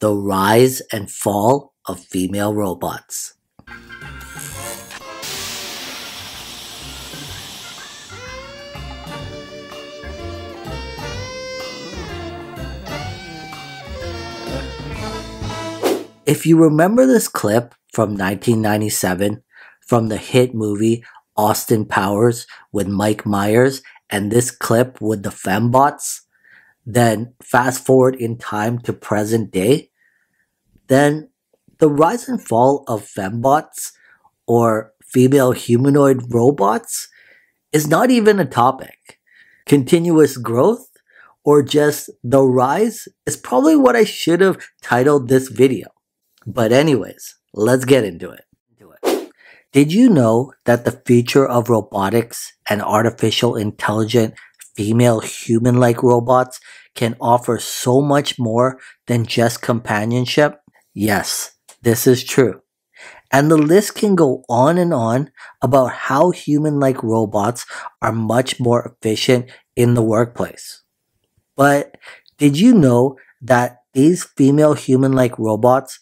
The Rise and Fall of Female Robots. If you remember this clip from 1997 from the hit movie Austin Powers with Mike Myers and this clip with the fembots, then fast forward in time to present day, then the rise and fall of fembots or female humanoid robots is not even a topic. Continuous growth or just the rise is probably what I should have titled this video. But anyways, let's get into it. Did you know that the future of robotics and artificial intelligent female human-like robots can offer so much more than just companionship? Yes, this is true. And the list can go on and on about how human-like robots are much more efficient in the workplace. But did you know that these female human-like robots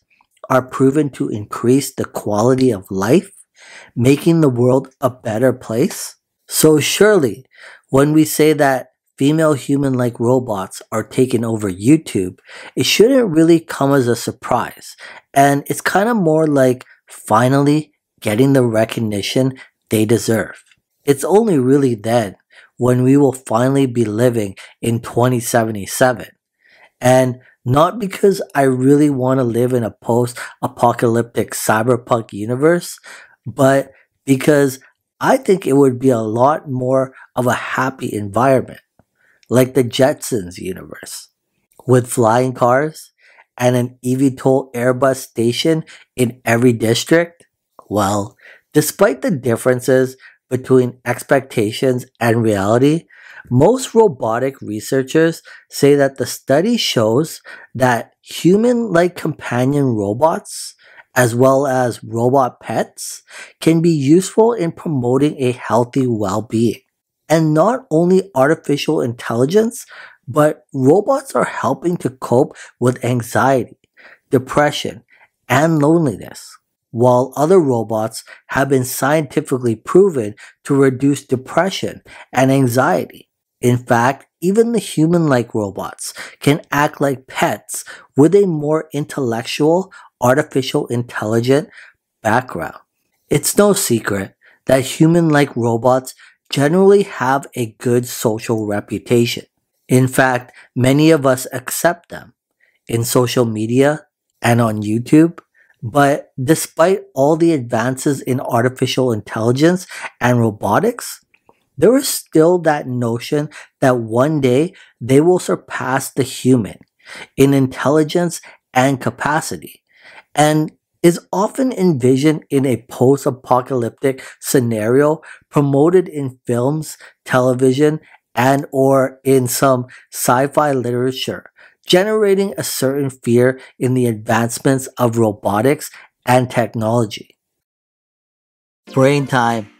are proven to increase the quality of life, making the world a better place. So surely, when we say that female human-like robots are taking over YouTube, it shouldn't really come as a surprise. And it's kind of more like finally getting the recognition they deserve. It's only really then when we will finally be living in 2077. And not because I really want to live in a post apocalyptic cyberpunk universe, but because I think it would be a lot more of a happy environment, like the Jetsons universe, with flying cars and an eVTOL Airbus station in every district. Well, despite the differences between expectations and reality, most robotic researchers say that the study shows that human-like companion robots as well as robot pets can be useful in promoting a healthy well-being. And not only artificial intelligence, but robots are helping to cope with anxiety, depression, and loneliness while other robots have been scientifically proven to reduce depression and anxiety. In fact, even the human-like robots can act like pets with a more intellectual, artificial intelligent background. It's no secret that human-like robots generally have a good social reputation. In fact, many of us accept them in social media and on YouTube. But despite all the advances in artificial intelligence and robotics, there is still that notion that one day they will surpass the human in intelligence and capacity, and is often envisioned in a post-apocalyptic scenario promoted in films, television, and or in some sci-fi literature, generating a certain fear in the advancements of robotics and technology. Brain time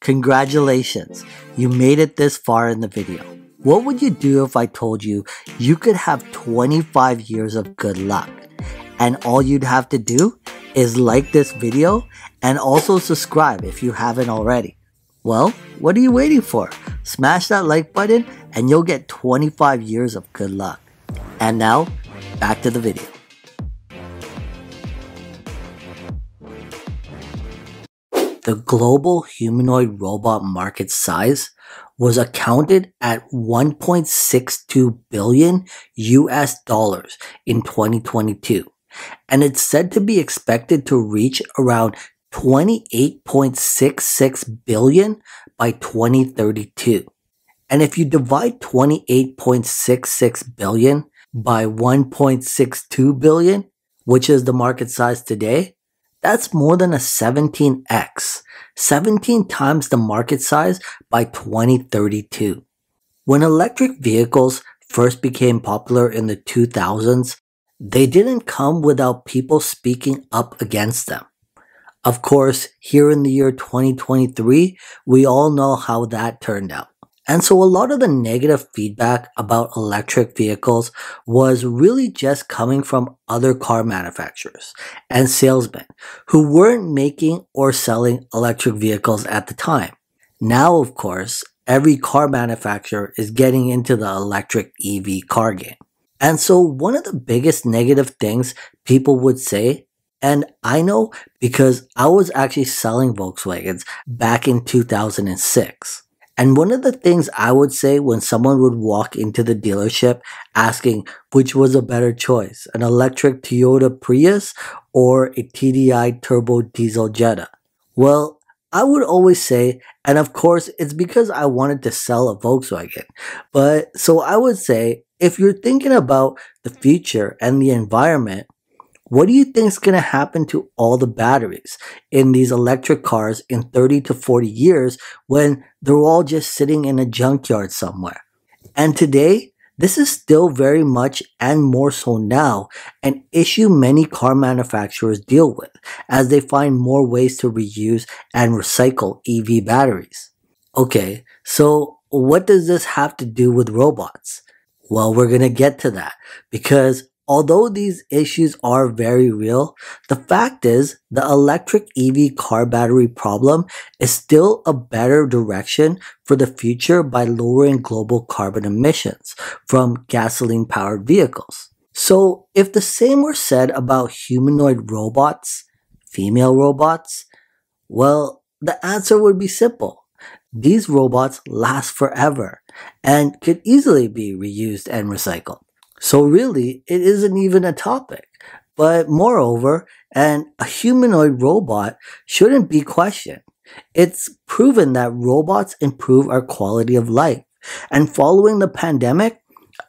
Congratulations, you made it this far in the video. What would you do if I told you you could have 25 years of good luck? And all you'd have to do is like this video and also subscribe if you haven't already. Well, what are you waiting for? Smash that like button and you'll get 25 years of good luck. And now, back to the video. the global humanoid robot market size was accounted at 1.62 billion US dollars in 2022 and it's said to be expected to reach around 28.66 billion by 2032. And if you divide 28.66 billion by 1.62 billion, which is the market size today, that's more than a 17x, 17 times the market size by 2032. When electric vehicles first became popular in the 2000s, they didn't come without people speaking up against them. Of course, here in the year 2023, we all know how that turned out. And so a lot of the negative feedback about electric vehicles was really just coming from other car manufacturers and salesmen who weren't making or selling electric vehicles at the time. Now, of course, every car manufacturer is getting into the electric EV car game. And so one of the biggest negative things people would say and I know because I was actually selling Volkswagens back in 2006. And one of the things I would say when someone would walk into the dealership asking which was a better choice, an electric Toyota Prius or a TDI turbo diesel Jetta? Well, I would always say, and of course, it's because I wanted to sell a Volkswagen. But so I would say, if you're thinking about the future and the environment, what do you think is going to happen to all the batteries in these electric cars in 30 to 40 years when they're all just sitting in a junkyard somewhere? And today, this is still very much and more so now an issue many car manufacturers deal with as they find more ways to reuse and recycle EV batteries. Okay, so what does this have to do with robots? Well, we're going to get to that because Although these issues are very real, the fact is the electric EV car battery problem is still a better direction for the future by lowering global carbon emissions from gasoline powered vehicles. So if the same were said about humanoid robots, female robots, well, the answer would be simple. These robots last forever and could easily be reused and recycled. So really, it isn't even a topic. But moreover, and a humanoid robot shouldn't be questioned. It's proven that robots improve our quality of life. And following the pandemic,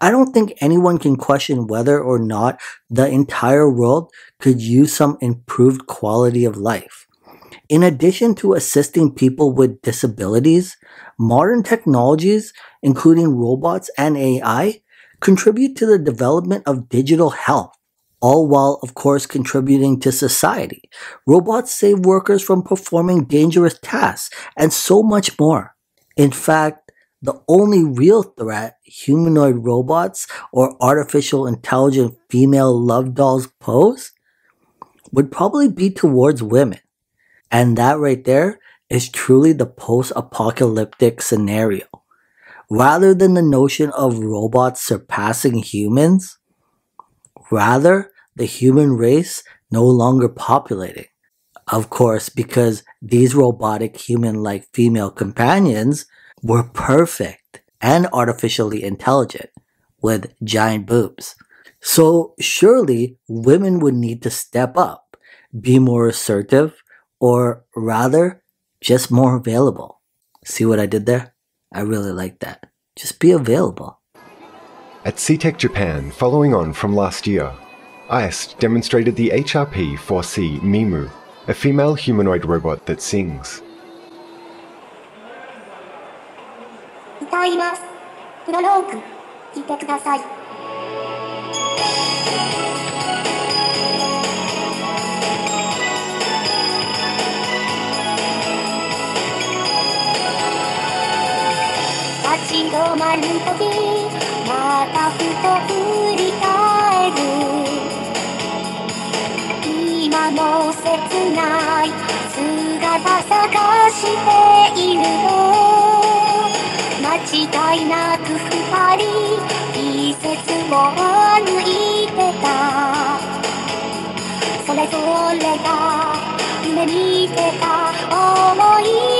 I don't think anyone can question whether or not the entire world could use some improved quality of life. In addition to assisting people with disabilities, modern technologies, including robots and AI, contribute to the development of digital health, all while, of course, contributing to society. Robots save workers from performing dangerous tasks and so much more. In fact, the only real threat humanoid robots or artificial intelligent female love dolls pose would probably be towards women. And that right there is truly the post apocalyptic scenario rather than the notion of robots surpassing humans, rather the human race no longer populating. Of course, because these robotic human-like female companions were perfect and artificially intelligent with giant boobs. So surely women would need to step up, be more assertive, or rather, just more available. See what I did there? I really like that. Just be available. At CEATEC Japan, following on from last year, ICE demonstrated the HRP 4C Mimu, a female humanoid robot that sings. ます。プロローグ、聞いてください。ち止まるときまたふと振り返る今も切ない姿探しているの間違いなく二人季節を歩いてたそれぞれが夢見てた思い